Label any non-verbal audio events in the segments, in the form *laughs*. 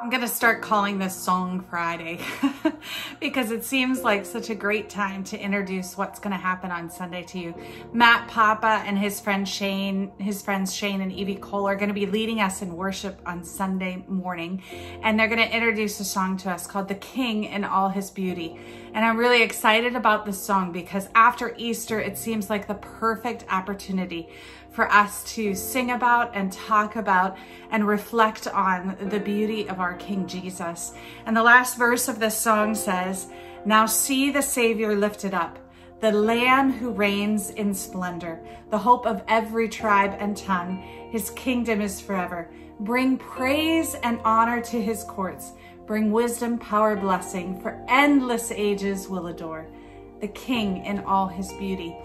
I'm going to start calling this Song Friday *laughs* because it seems like such a great time to introduce what's going to happen on Sunday to you. Matt Papa and his friend Shane, his friends Shane and Evie Cole are going to be leading us in worship on Sunday morning. And they're going to introduce a song to us called The King in All His Beauty. And I'm really excited about this song because after Easter, it seems like the perfect opportunity for us to sing about and talk about and reflect on the beauty of our King Jesus. And the last verse of this song says, Now see the Savior lifted up, the Lamb who reigns in splendor, the hope of every tribe and tongue. His kingdom is forever. Bring praise and honor to his courts. Bring wisdom, power, blessing, for endless ages will adore the King in all his beauty.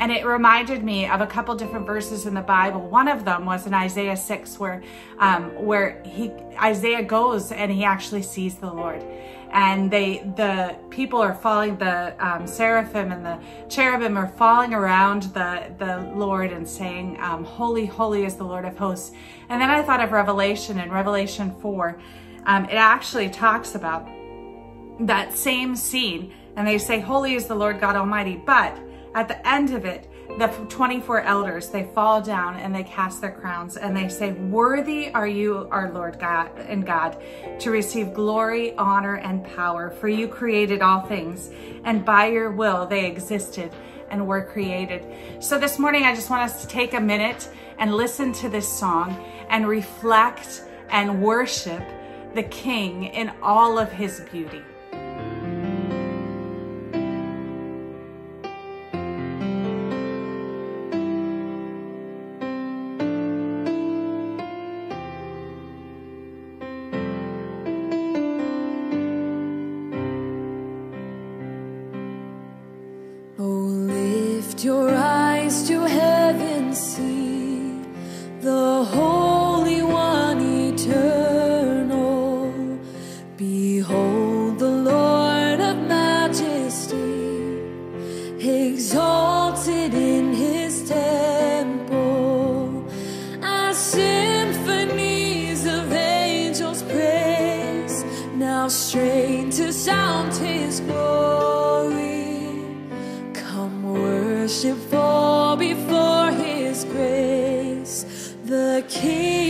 And it reminded me of a couple different verses in the Bible. One of them was in Isaiah 6 where, um, where he, Isaiah goes and he actually sees the Lord. And they, the people are falling, the um, seraphim and the cherubim are falling around the, the Lord and saying, um, holy, holy is the Lord of hosts. And then I thought of Revelation in Revelation 4. Um, it actually talks about that same scene and they say, holy is the Lord God Almighty. But at the end of it, the 24 elders, they fall down and they cast their crowns and they say, worthy are you, our Lord God and God, to receive glory, honor, and power. For you created all things and by your will they existed and were created. So this morning, I just want us to take a minute and listen to this song and reflect and worship the King in all of his beauty. Your eyes to heaven, see the Holy One eternal. Behold the Lord of majesty, exalted in his temple. As symphonies of angels praise, now strain to sound his glory fall before his grace, the King.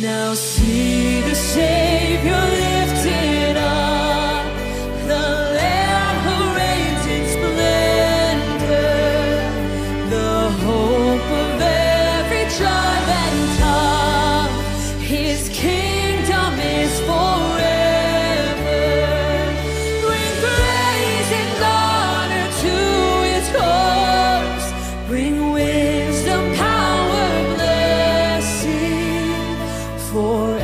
Now see. for